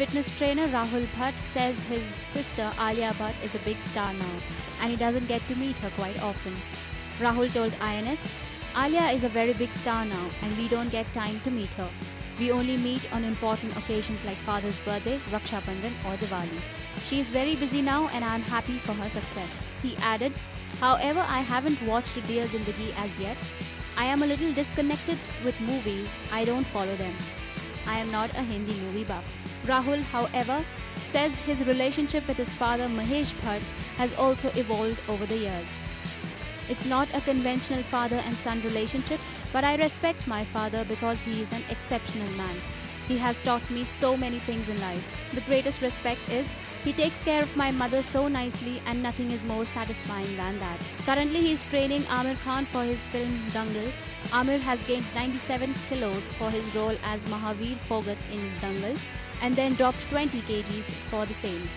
Fitness trainer Rahul Bhatt says his sister Alia Bhatt is a big star now and he doesn't get to meet her quite often. Rahul told IANS, Alia is a very big star now and we don't get time to meet her. We only meet on important occasions like father's birthday, Raksha Bandhan or Diwali. She is very busy now and I am happy for her success. He added, However, I haven't watched Dear Zindagi as yet. I am a little disconnected with movies, I don't follow them. I am not a Hindi movie buff. Rahul, however, says his relationship with his father Mahesh Bhatt has also evolved over the years. It's not a conventional father and son relationship, but I respect my father because he is an exceptional man. He has taught me so many things in life. The greatest respect is he takes care of my mother so nicely and nothing is more satisfying than that. Currently he is training Aamir Khan for his film Dangal. Aamir has gained 97 kilos for his role as Mahavir Phogat in Dangal and then dropped 20 kgs for the same.